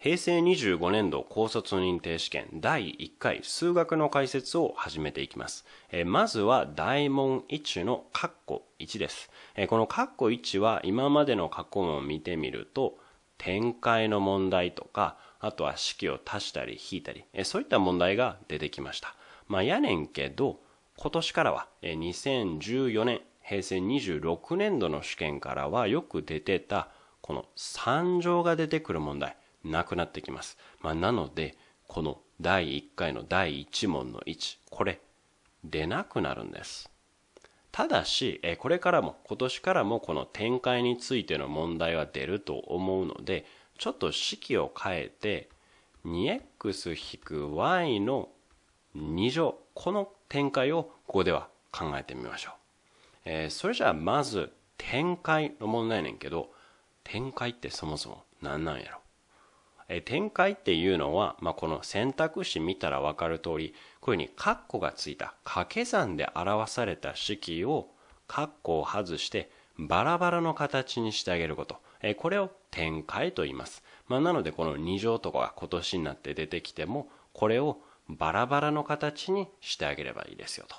平成25年度高卒認定試験第1回数学の解説を始めていきます。えまずは大問1の括弧1です。えこの括弧1は今までの過去問を見てみると展開の問題とかあとは式を足したり引いたりえそういった問題が出てきました。まあやねんけど今年からはえ2014年平成26年度の試験からはよく出てたこの3乗が出てくる問題なくなってきます。まあ、なので、この第1回の第1問の1、これ、出なくなるんです。ただし、これからも、今年からもこの展開についての問題は出ると思うので、ちょっと式を変えて、2x-y の2乗、この展開をここでは考えてみましょう。えー、それじゃあまず展開の問題ねんけど、展開ってそもそも何なんやろ？え展開っていうのは、まあ、この選択肢見たら分かる通りこういうふうにカッコがついた掛け算で表された式をカッコを外してバラバラの形にしてあげること、えこれを展開と言います、まあ、なのでこの2乗とかが今年になって出てきてもこれをバラバラの形にしてあげればいいですよと。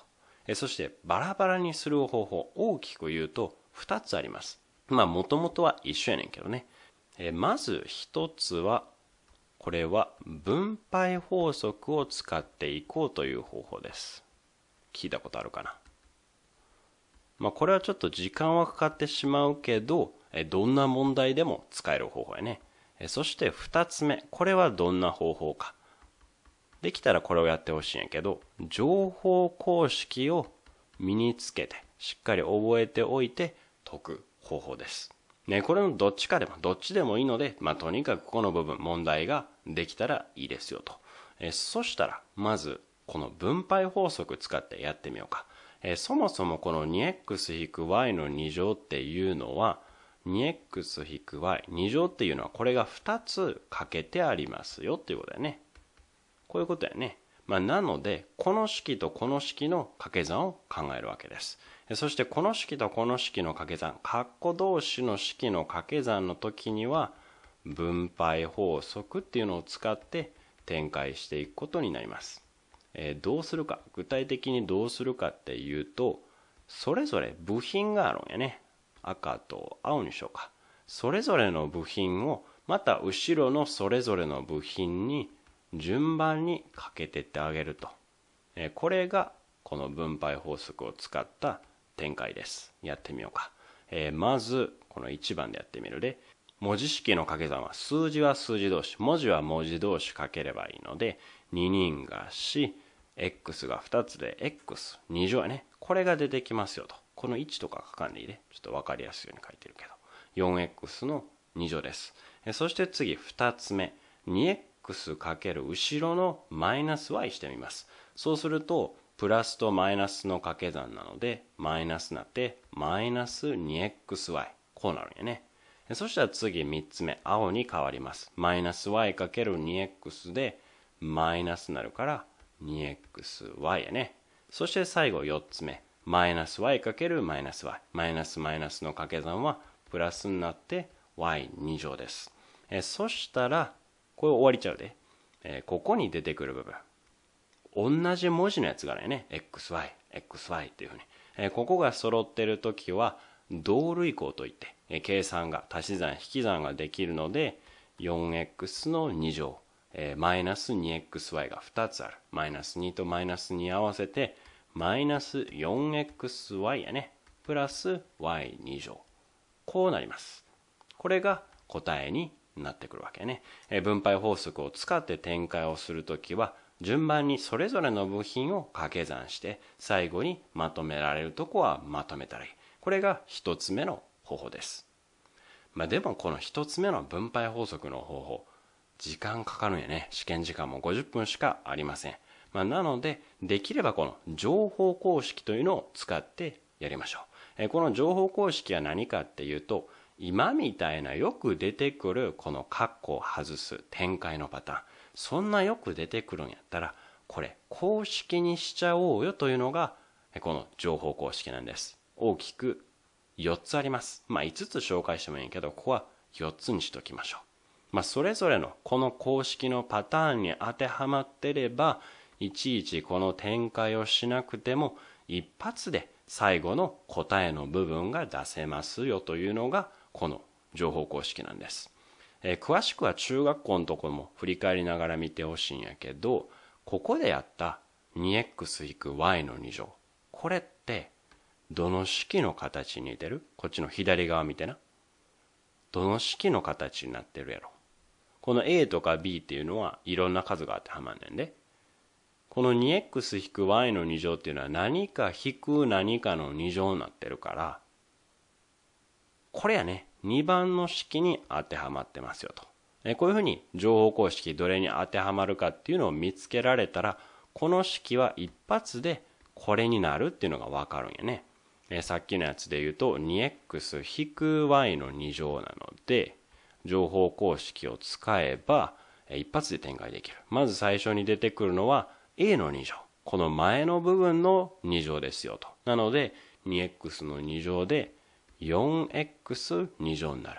えそしてバラバラにする方法大きく言うと2つあります。まあもともとは一緒やねんけどね。えまず1つはこれは分配法則を使っていこうという方法です。聞いたことあるかな？まあこれはちょっと時間はかかってしまうけど、どんな問題でも使える方法やね。そして二つ目、これはどんな方法か。できたらこれをやってほしいんやけど、情報公式を身につけて、しっかり覚えておいて解く方法です。ね、これのどっちかでも、どっちでもいいので、まあ、とにかくこの部分、問題ができたらいいですよと。えそしたら、まず、この分配法則使ってやってみようか。えそもそもこの 2x-y の2乗っていうのは、2x-y、2乗っていうのはこれが2つかけてありますよっていうことだよね。こういうことやね。まあ、なので、この式とこの式の掛け算を考えるわけです。そしてこの式とこの式の掛け算、括弧同士の式の掛け算の時には、分配法則っていうのを使って展開していくことになります。えー、どうするか、具体的にどうするかっていうと、それぞれ部品があるんやね。赤と青にしようか。それぞれの部品を、また後ろのそれぞれの部品に順番にかけてってあげると。これがこの分配法則を使った展開です。やってみようか。まず、この1番でやってみるで、文字式の掛け算は数字は数字同士、文字は文字同士書ければいいので、2人が4、x が2つで x、2乗やね。これが出てきますよと。この1とか書かんでいいで。ちょっと分かりやすいように書いてるけど。4x の2乗です。そして次2つ目。かける後ろのマイナス y してみます。そうすると、プラスとマイナスの掛け算なので、マイナスなって、マイナス 2xy。こうなるんやね。そしたら次3つ目、青に変わります。マイナス y かける 2x で、マイナスなるから 2xy やね。そして最後4つ目、マイナス y かけるマイナス y。マイナスマイナスの掛け算はプラスになって y2 乗です。そしたら、これ終わりちゃうで。えここに出てくる部分。同じ文字のやつがね。xy、xy っていうふうに。えここが揃ってるときは、同類項といって、え計算が、足し算、引き算ができるので、4x の2乗、えマイナス 2xy が2つある。マイナス2とマイナス2合わせて、マイナス 4xy やね。プラス y2 乗。こうなります。これが答えになってくるわけね。え分配法則を使って展開をするときは、順番にそれぞれの部品を掛け算して最後にまとめられるとこはまとめたらいい。これが一つ目の方法です。まあでもこの一つ目の分配法則の方法、時間かかるんやね。試験時間も50分しかありません。まあ、なので、できればこの情報公式というのを使ってやりましょう。えこの情報公式は何かっていうと、今みたいなよく出てくるこのカッコを外す展開のパターン。そんなよく出てくるんやったら、これ公式にしちゃおうよというのが、この情報公式なんです。大きく4つあります。まあ5つ紹介してもいいけど、ここは4つにしときましょう。まあ、それぞれのこの公式のパターンに当てはまってればいちいちこの展開をしなくても一発で最後の答えの部分が出せますよというのがこの情報公式なんです。えー、詳しくは中学校のところも振り返りながら見てほしいんやけどここでやった 2x-y の2乗これってどの式の形に似てる？こっちの左側見てな。どの式の形になってるやろ？この a とか b っていうのはいろんな数が当てはまんねんで。この 2x-y の2乗っていうのは何か引く何かの2乗になってるからこれやね2番の式に当てはまってますよと。こういうふうに情報公式どれに当てはまるかっていうのを見つけられたらこの式は一発でこれになるっていうのがわかるんやね。さっきのやつで言うと 2x-y の2乗なので情報公式を使えば一発で展開できる。まず最初に出てくるのは a の2乗。この前の部分の2乗ですよと。なので 2x の2乗で 4x2 乗にな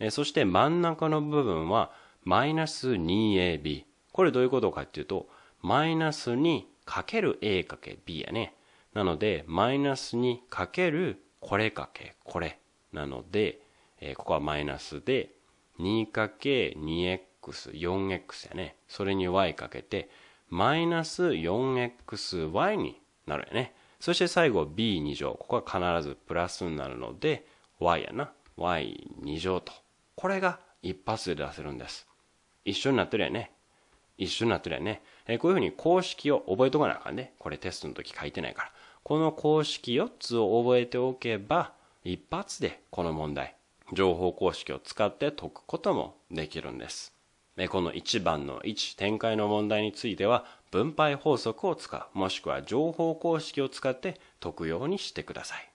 る。そして真ん中の部分はマイナス 2ab これどういうことかっていうとマイナス2かける a かけ b やね。なのでマイナス2かけるこれかけこれ。なので、えここはマイナスで 2×2x4x やね。それに y かけてマイナス 4xy になるよね。そして最後 b2 乗。ここは必ずプラスになるので y やな。y2 乗と。これが一発で出せるんです。一緒になってるよね。一緒になってるよね。えこういうふうに公式を覚えとかなあかんね。これテストの時書いてないから。この公式4つを覚えておけば、一発でこの問題、情報公式を使って解くこともできるんです。この1番の1展開の問題については分配法則を使うもしくは情報公式を使って解くようにしてください。